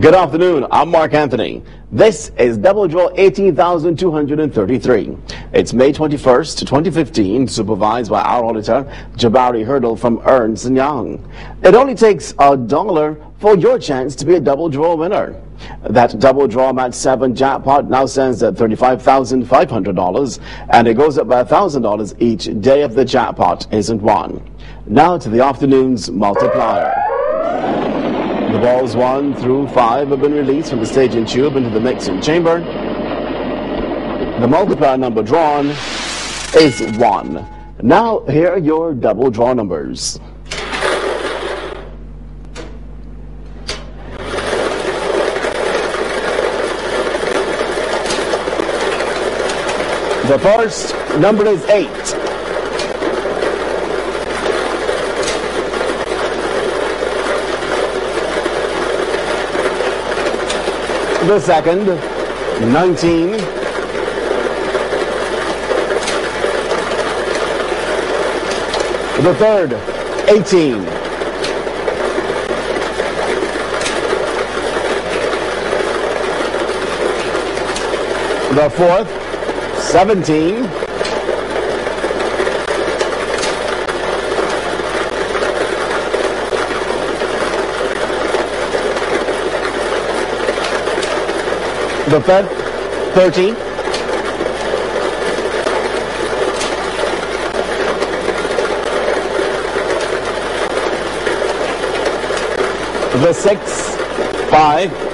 Good afternoon. I'm Mark Anthony. This is Double Draw 18,233. It's May 21st, 2015, supervised by our auditor, Jabari Hurdle from Ernst & Young. It only takes a dollar for your chance to be a double draw winner. That double draw match 7 jackpot now stands at $35,500 and it goes up by $1,000 each day if the jackpot isn't won. Now to the afternoon's multiplier. The balls 1 through 5 have been released from the staging tube into the mixing chamber. The multiplier number drawn is 1. Now here are your double draw numbers. The first number is 8. The second, 19. The third, 18. The fourth, 17. The fifth, 13. The six, 5.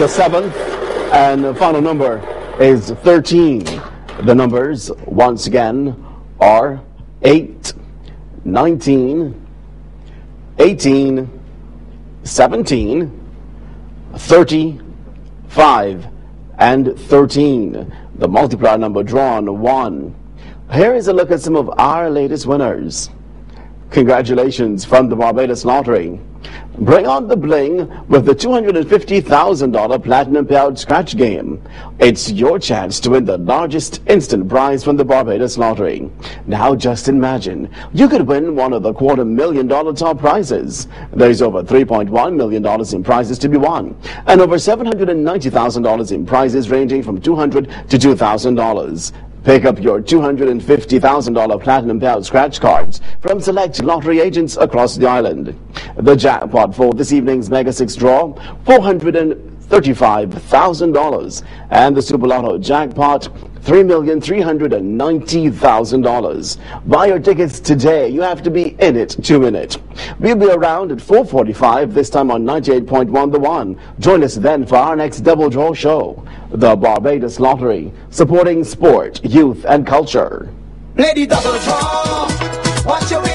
The seventh and final number is 13. The numbers, once again, are 8, 19, 18, 17, 35, and 13. The multiplier number drawn, 1. Here is a look at some of our latest winners. Congratulations from the Barbados Lottery. Bring on the bling with the $250,000 Platinum Payout Scratch Game. It's your chance to win the largest instant prize from the Barbados Lottery. Now just imagine, you could win one of the quarter million dollar top prizes. There's over $3.1 million in prizes to be won, and over $790,000 in prizes ranging from 200 to $2,000. Pick up your $250,000 Platinum Payout scratch cards from select lottery agents across the island. The jackpot for this evening's Mega 6 draw, $435,000. And the Super Lotto jackpot, $3,390,000. Buy your tickets today. You have to be in it to win it. We'll be around at 4.45, this time on 98.1 The One. Join us then for our next Double Draw show. The Barbados Lottery, supporting sport, youth, and culture. Lady Double Draw!